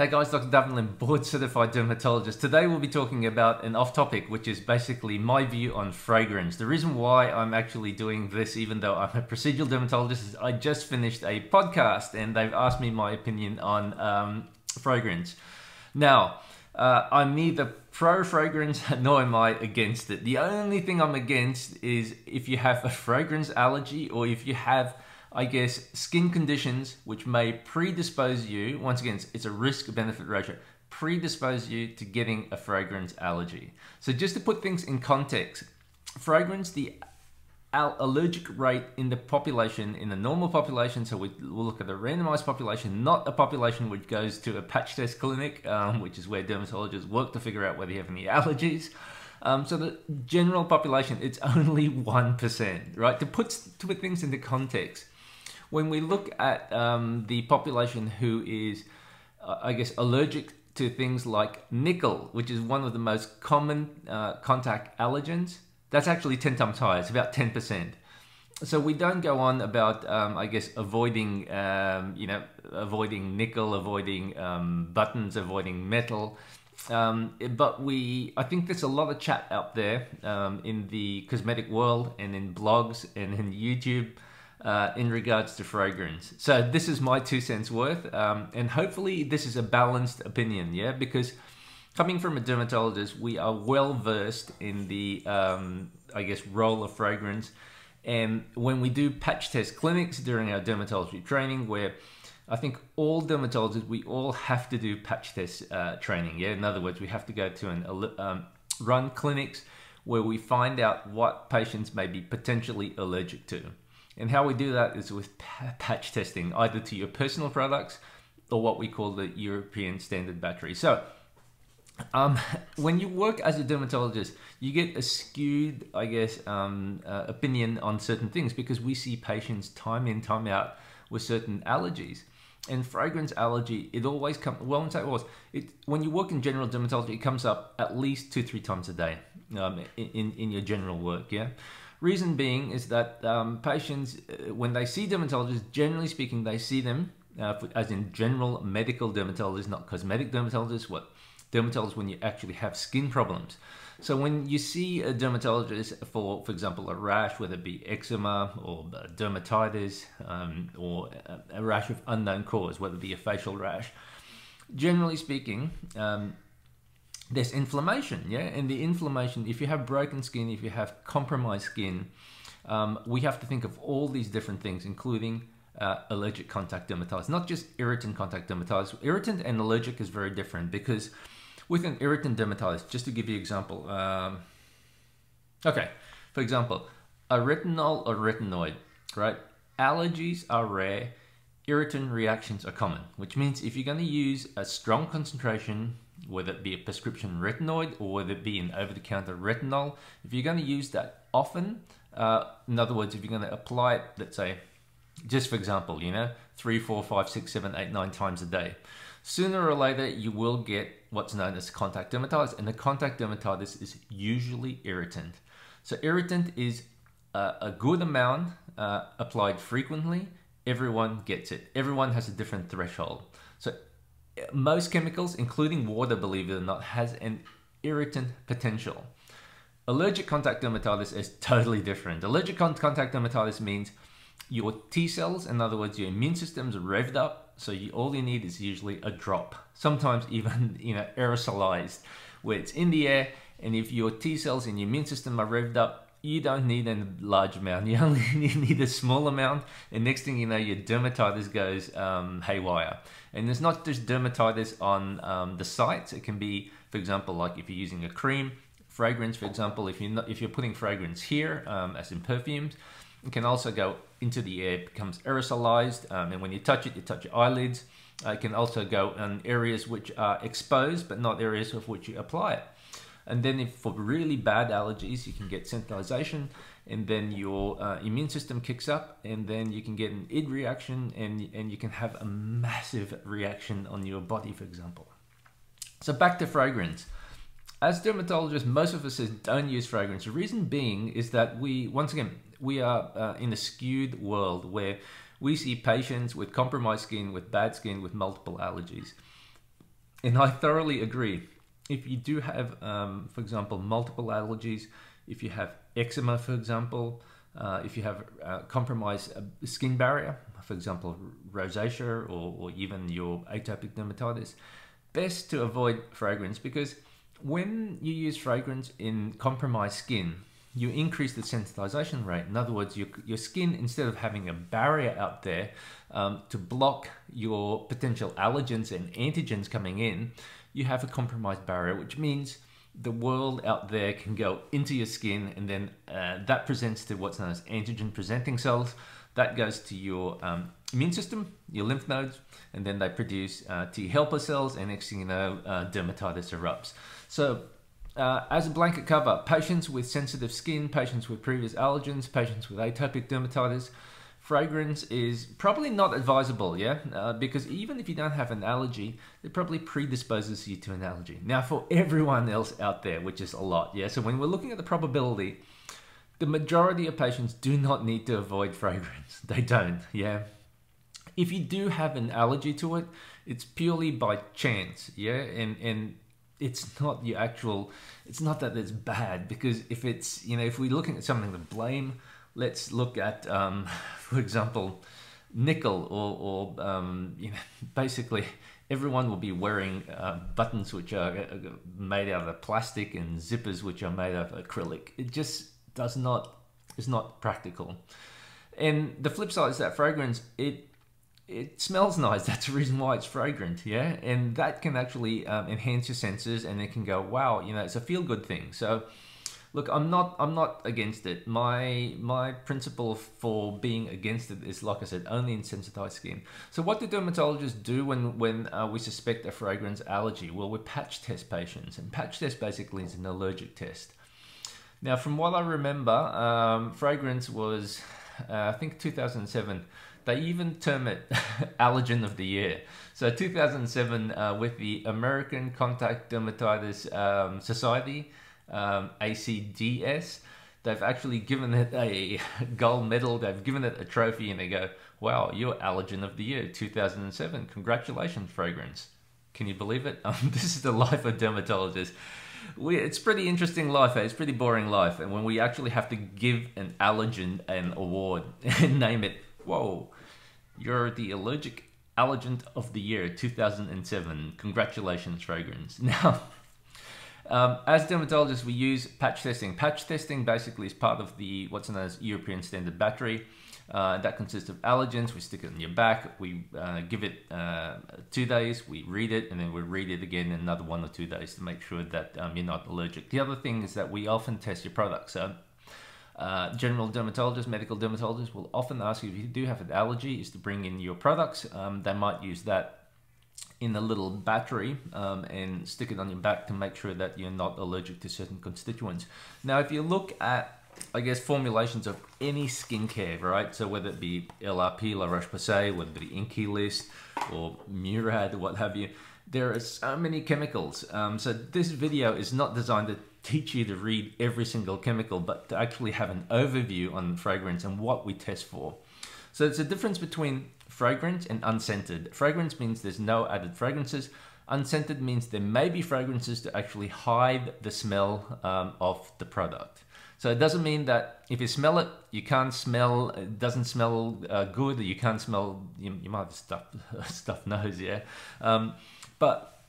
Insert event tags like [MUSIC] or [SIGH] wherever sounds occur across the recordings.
Hey guys, Dr. Davin board certified dermatologist. Today we'll be talking about an off topic, which is basically my view on fragrance. The reason why I'm actually doing this, even though I'm a procedural dermatologist, is I just finished a podcast and they've asked me my opinion on um, fragrance. Now, uh, I'm neither pro fragrance [LAUGHS] nor am I against it. The only thing I'm against is if you have a fragrance allergy or if you have I guess, skin conditions which may predispose you, once again, it's a risk benefit ratio, predispose you to getting a fragrance allergy. So, just to put things in context, fragrance, the allergic rate in the population, in the normal population, so we, will look at the randomized population, not a population which goes to a patch test clinic, um, which is where dermatologists work to figure out whether you have any allergies. Um, so the general population, it's [LAUGHS] only 1%, right? To put, to put things into context, when we look at um, the population who is, uh, I guess, allergic to things like nickel, which is one of the most common uh, contact allergens, that's actually 10 times higher. It's about 10%. So we don't go on about, um, I guess, avoiding, um, you know, avoiding nickel, avoiding um, buttons, avoiding metal. Um, but we, I think there's a lot of chat out there um, in the cosmetic world and in blogs and in YouTube uh, in regards to fragrance. So this is my two cents worth, um, and hopefully this is a balanced opinion, yeah, because coming from a dermatologist, we are well versed in the, um, I guess, role of fragrance. And when we do patch test clinics during our dermatology training, where I think all dermatologists, we all have to do patch test uh, training. Yeah, in other words, we have to go to and um, run clinics where we find out what patients may be potentially allergic to. And how we do that is with patch testing, either to your personal products or what we call the European standard battery. So, um, [LAUGHS] when you work as a dermatologist, you get a skewed, I guess, um, uh, opinion on certain things because we see patients time in, time out with certain allergies. And fragrance allergy, it always comes, well, I say it was, it, when you work in general dermatology, it comes up at least two, three times a day um, in, in your general work, yeah? Reason being is that um, patients, uh, when they see dermatologists, generally speaking, they see them uh, for, as in general medical dermatologists, not cosmetic dermatologists. What dermatologists when you actually have skin problems. So when you see a dermatologist for, for example, a rash, whether it be eczema or dermatitis um, or a rash of unknown cause, whether it be a facial rash, generally speaking, um, there's inflammation, yeah? And the inflammation, if you have broken skin, if you have compromised skin, um, we have to think of all these different things, including uh, allergic contact dermatitis, not just irritant contact dermatitis. Irritant and allergic is very different because with an irritant dermatitis, just to give you an example, um, okay, for example, a retinol or retinoid, right? Allergies are rare, irritant reactions are common, which means if you're going to use a strong concentration whether it be a prescription retinoid or whether it be an over-the-counter retinol, if you're going to use that often, uh, in other words, if you're going to apply it, let's say, just for example, you know, three, four, five, six, seven, eight, nine times a day, sooner or later you will get what's known as contact dermatitis, and the contact dermatitis is usually irritant. So irritant is uh, a good amount uh, applied frequently. Everyone gets it. Everyone has a different threshold. So most chemicals, including water, believe it or not, has an irritant potential. Allergic contact dermatitis is totally different. Allergic contact dermatitis means your T cells, in other words, your immune system's revved up, so you, all you need is usually a drop, sometimes [LAUGHS] even you know aerosolized, where it's in the air, and if your T cells and your immune system are revved up, you don't need a large amount. [LAUGHS] You only need a small amount, and next thing you know, your dermatitis goes um, haywire. And it's not just dermatitis on um, the sites. It can be, for example, like if you're using a cream, fragrance, for example, if you're not, if you're putting fragrance here, um, as in perfumes, it can also go into the air. It becomes aerosolized, um, and when you touch it, you touch your eyelids. Uh, it can also go in areas which are exposed, but not areas of which you apply it. And then if for really bad allergies, you can get sensitization and then your uh, immune system kicks up and then you can get an id reaction and, and you can have a massive reaction on your body, for example. So back to fragrance. As dermatologists, most of us don't use fragrance. The reason being is that we, once again, we are uh, in a skewed world where we see patients with compromised skin, with bad skin, with multiple allergies and I thoroughly agree. If you do have, um, for example, multiple allergies, if you have eczema, for example, uh, if you have uh, compromised skin barrier, for example, rosacea or, or even your atopic dermatitis, best to avoid fragrance because when you use fragrance in compromised skin, you increase the sensitization rate. In other words, your, your skin, instead of having a barrier out there um, to block your potential allergens and antigens coming in, you have a compromised barrier, which means the world out there can go into your skin and then uh, that presents to what's known as antigen presenting cells. That goes to your um, immune system, your lymph nodes, and then they produce uh, T helper cells, and next thing you know, uh, dermatitis erupts. So uh, as a blanket cover, patients with sensitive skin, patients with previous allergens, patients with atopic dermatitis, fragrance is probably not advisable, yeah? Uh, because even if you don't have an allergy, it probably predisposes you to an allergy. Now, for [LAUGHS] everyone else out there, which is a lot, yeah? So when we're looking at the probability, the majority of patients do not need to avoid fragrance. [LAUGHS] They don't, yeah? If you do have an allergy to it, it's purely by chance, yeah? And, and it's not your actual it's not that it's bad because if it's you know if we're looking at something to blame let's look at um, [LAUGHS] for example nickel or, or um, you know [LAUGHS] basically everyone will be wearing uh, buttons which are uh, made out of plastic and zippers which are made of acrylic it just does not is not practical and the flip side is that fragrance it it smells nice. [LAUGHS] That's the reason why it's fragrant, yeah. And that can actually um, enhance your senses, and it can go, wow, you know, it's a feel good thing. So, look, I'm not, I'm not against it. My my principle for being against it is, like I said, only in sensitized skin. So, what do dermatologists do when when uh, we suspect a fragrance allergy? Well, we patch test patients, and patch test basically is an allergic test. Now, from what I remember, um, fragrance was, uh, I think, 2007 they even term it [LAUGHS] allergen of the year. So 2007, uh, with the American Contact Dermatitis um, Society, um, ACDS, they've actually given it a [LAUGHS] gold medal. They've given it a trophy, and they go, "Wow, you're allergen of the year, 2007. Congratulations, fragrance." Can you believe it? [LAUGHS] Um, this is the life of dermatologists. We, it's pretty interesting life. Eh? It's pretty boring life, and when we actually have to give an allergen an award [LAUGHS] and name it, whoa, you're the allergic allergen of the year 2007. Congratulations, fragrance. Now, um, as dermatologists, we use patch testing. Patch testing basically is part of the what's known as European Standard Battery. Uh, that consists of allergens. We stick it on your back. We uh, give it uh, two days. We read it, and then we read it again in another one or two days to make sure that um, you're not allergic. The other thing is that we often test your product. So uh, general dermatologists, medical dermatologists will often ask you if you do have an allergy, is to bring in your products. Um, they might use that in a little battery um, and stick it on your back to make sure that you're not allergic to certain constituents. Now, if you look at, I guess, formulations of any skincare, right? So whether it be LRP, La Roche-Posay, whether it be Inkey List or Murad, what have you, there are so many chemicals. Um, so this video is not designed to teach you to read every single chemical, but to actually have an overview on fragrance and what we test for. So it's a difference between fragrance and unscented. Fragrance means there's no added fragrances. Unscented means there may be fragrances to actually hide the smell um, of the product. So it doesn't mean that if you smell it, you can't smell, it doesn't smell uh, good, you can't smell, you, you might have stuffed, [LAUGHS] stuffed nose, yeah. Um, but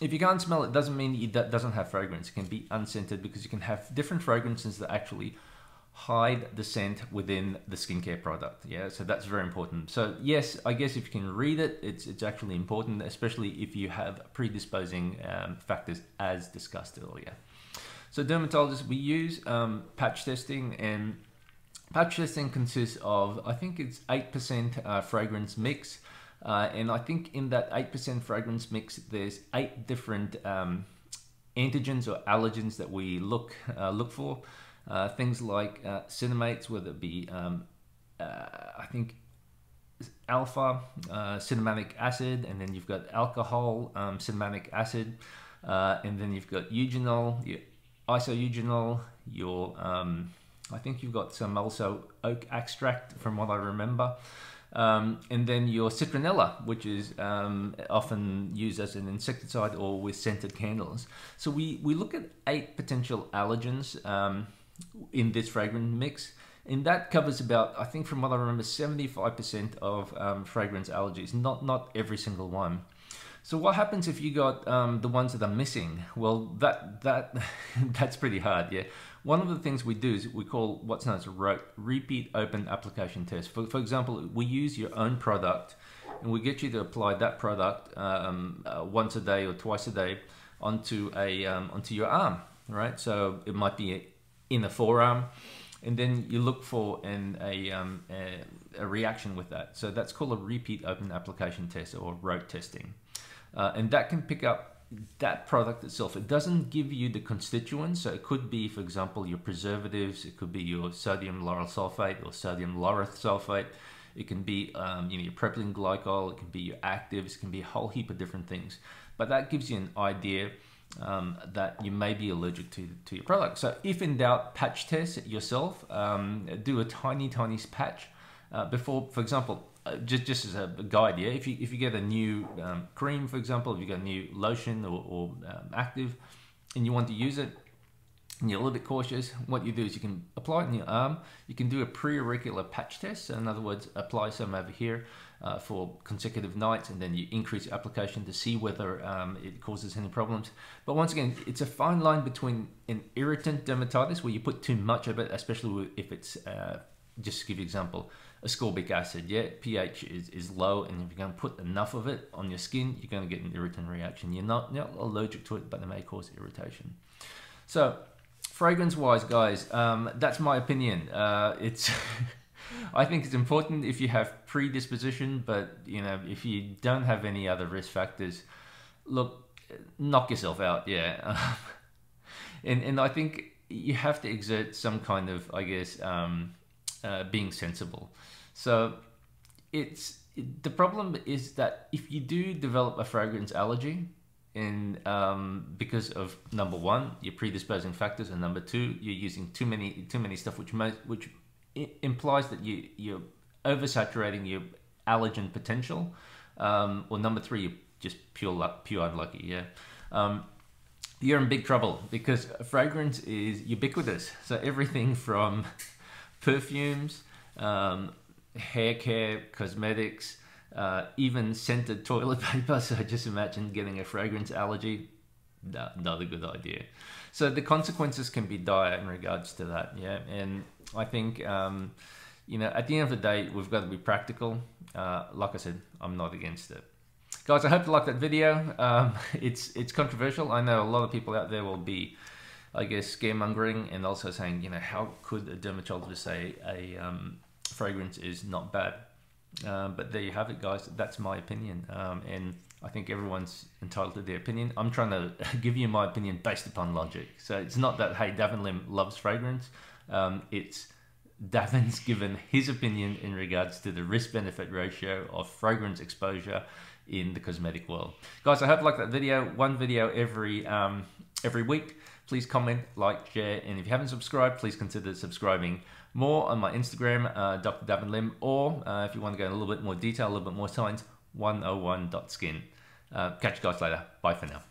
if you can't smell it, doesn't mean it doesn't have fragrance. It can be unscented because you can have different fragrances that actually hide the scent within the skincare product. Yeah, so that's very important. So yes, I guess if you can read it, it's it's actually important, especially if you have predisposing um, factors as discussed earlier. So dermatologists, we use um, patch testing and patch testing consists of, I think it's 8% uh, fragrance mix, uh, and I think in that 8% fragrance mix, there's eight different um, antigens or allergens that we look uh, look for. Uh, things like uh, cinnamates, whether it be, um, uh, I think, alpha uh, cinnamonic acid, and then you've got alcohol um, cinnamonic acid, and then you've got eugenol, your isoeugenol, your, um, I think you've got some also oak extract from what I remember. Um, and then your citronella, which is um, often used as an insecticide or with scented candles. So we, we look at eight potential allergens um, in this fragrance mix. And that covers about, I think from what I remember, 75% of um, fragrance allergies, not, not every single one. So what happens if you got um, the ones that are missing? Well, that that [LAUGHS] that's pretty hard. Yeah. One of the things we do is we call what's known as a repeat open application test. For, for example, we use your own product and we get you to apply that product um, uh, once a day or twice a day onto a um, onto your arm, right? So it might be in the forearm, and then you look for an a, um, a, a reaction with that. So that's called a repeat open application test or ROAT testing uh, and that can pick up that product itself. It doesn't give you the constituents. So it could be, for example, your preservatives. It could be your sodium lauryl sulfate or sodium laureth sulfate. It can be um, you know, your propylene glycol. It can be your actives. It can be a whole heap of different things. But that gives you an idea um, that you may be allergic to, to your product. So if in doubt, patch test yourself. Um, do a tiny, tiny patch uh, before, for example, uh, just just as a guide, yeah. If you if you get a new um, cream, for example, if you get a new lotion or, or um, active, and you want to use it, and you're a little bit cautious, what you do is you can apply it on your arm. You can do a pre-auricular patch test. So in other words, apply some over here uh, for consecutive nights, and then you increase your application to see whether um, it causes any problems. But once again, it's a fine line between an irritant dermatitis, where you put too much of it, especially if it's uh, just to give you an example, ascorbic acid, yeah, pH is, is low, and if you're going to put enough of it on your skin, you're going to get an irritant reaction. You're not, not allergic to it, but it may cause irritation. So, fragrance wise, guys, um, that's my opinion. Uh, it's. [LAUGHS] I think it's important if you have predisposition, but you know, if you don't have any other risk factors, look, knock yourself out, yeah. [LAUGHS] and and I think you have to exert some kind of, I guess, um, uh, being sensible. So it's the problem is that if you do develop a fragrance allergy, and um, because of number one, your predisposing factors, and number two, you're using too many too many stuff, which most, which implies that you you're oversaturating your allergen potential. Um, or number three, you're just pure luck, pure unlucky. Yeah. Um, you're in big trouble because fragrance is ubiquitous. So everything from [LAUGHS] perfumes, um, hair care, cosmetics, uh, even scented toilet [LAUGHS] paper. So just imagine getting a fragrance allergy. No, not a good idea. So the consequences can be dire in regards to that. Yeah, and I think um, you know at the end of the day we've got to be practical. Uh, like I said, I'm not against it. Guys, I hope you liked that video. Um, [LAUGHS] it's it's controversial. I know a lot of people out there will be I guess, scaremongering and also saying, you know, how could a dermatologist say a um, fragrance is not bad? Um, but there you have it, guys. That's my opinion. Um, and I think everyone's entitled to their opinion. I'm trying to [LAUGHS] give you my opinion based upon logic. So it's not that, hey, Davin Lim loves fragrance. Um, it's Davin's [LAUGHS] given his opinion in regards to the risk benefit ratio of fragrance exposure in the cosmetic world. Guys, I hope you liked that video. One video every um, every week. Please comment, like, share, and if you haven't subscribed, please consider subscribing more on my Instagram, uh, Dr. Davin Lim, or uh, if you want to go in a little bit more detail, a little bit more science, 101.skin. Uh, catch you guys later. Bye for now.